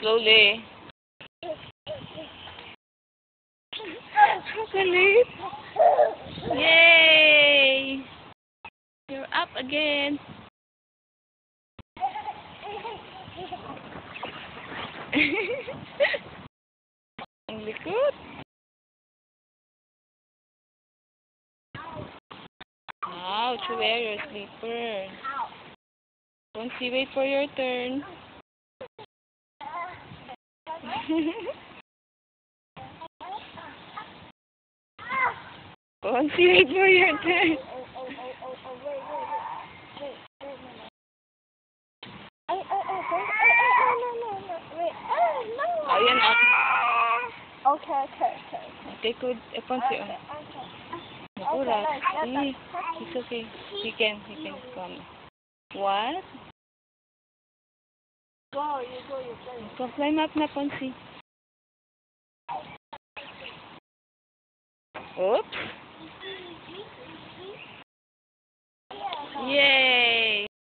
Slowly. Galit. Yay! You're up again. Ang likod. Ouch, wear your slipper. Poncie, wait for your turn. Poncie, wait for your turn. Ayan, ah. Okay, okay, okay. Take good. Poncie, Okay, oh. okay. Naku, Okay, Rex. nice, that's Eh, it. It's okay. He can, he can come. What? Go, you go, you go. Go climb up na, Poncie. Oops. Yay!